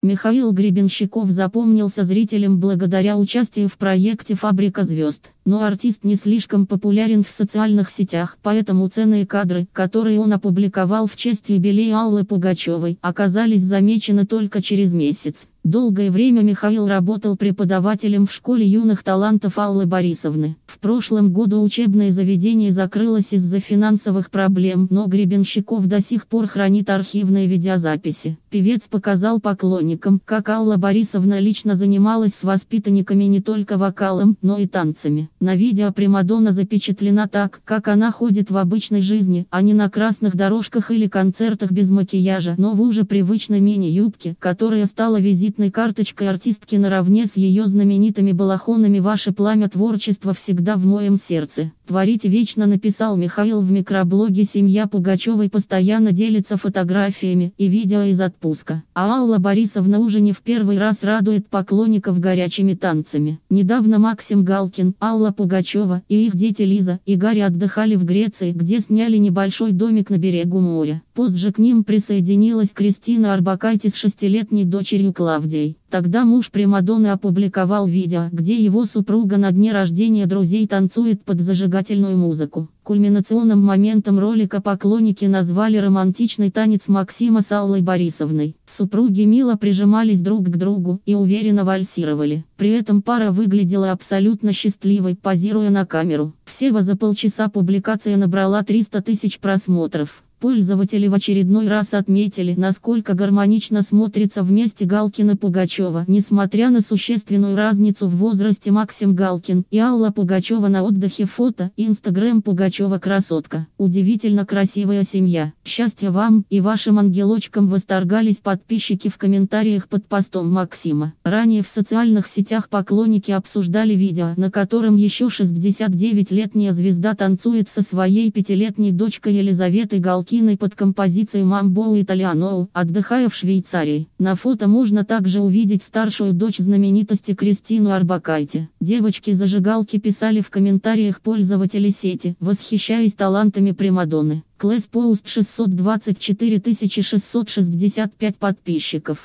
Михаил Гребенщиков запомнился зрителям благодаря участию в проекте «Фабрика звезд». Но артист не слишком популярен в социальных сетях, поэтому ценные кадры, которые он опубликовал в честь юбилея Аллы Пугачевой, оказались замечены только через месяц. Долгое время Михаил работал преподавателем в школе юных талантов Аллы Борисовны. В прошлом году учебное заведение закрылось из-за финансовых проблем, но Гребенщиков до сих пор хранит архивные видеозаписи. Певец показал поклонникам, как Алла Борисовна лично занималась с воспитанниками не только вокалом, но и танцами. На видео Примадонна запечатлена так, как она ходит в обычной жизни, а не на красных дорожках или концертах без макияжа, но в уже привычной мини-юбке, которая стала визитной карточкой артистки наравне с ее знаменитыми балахонами «Ваше пламя творчества всегда в моем сердце». «Творите вечно» написал Михаил в микроблоге «Семья Пугачевой» постоянно делится фотографиями и видео из отпуска. А Алла Борисовна уже не в первый раз радует поклонников горячими танцами. Недавно Максим Галкин, Алла Пугачева и их дети Лиза и Гарри отдыхали в Греции, где сняли небольшой домик на берегу моря. Позже к ним присоединилась Кристина Арбакайте с шестилетней дочерью Клавдией. Тогда муж Примадонны опубликовал видео, где его супруга на дне рождения друзей танцует под зажигательную музыку. Кульминационным моментом ролика поклонники назвали романтичный танец Максима с Аллой Борисовной. Супруги мило прижимались друг к другу и уверенно вальсировали. При этом пара выглядела абсолютно счастливой, позируя на камеру. Всего за полчаса публикация набрала 300 тысяч просмотров. Пользователи в очередной раз отметили, насколько гармонично смотрится вместе Галкин и Пугачева. Несмотря на существенную разницу в возрасте Максим Галкин и Алла Пугачева на отдыхе фото, Инстаграм Пугачева красотка. Удивительно красивая семья. Счастья вам и вашим ангелочкам восторгались подписчики в комментариях под постом Максима. Ранее в социальных сетях поклонники обсуждали видео, на котором еще 69-летняя звезда танцует со своей пятилетней дочкой Елизаветой Галкин Киной под композицию «Мамбо Итальяно», отдыхая в Швейцарии. На фото можно также увидеть старшую дочь знаменитости Кристину Арбакайте. Девочки-зажигалки писали в комментариях пользователи сети, восхищаясь талантами Примадонны. Клэс Пост 624 665 подписчиков.